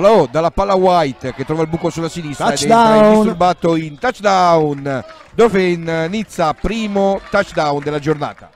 Flau dalla palla White che trova il buco sulla sinistra Touchdown. ed entra indisturbato in touchdown. Dauphin Nizza, primo touchdown della giornata.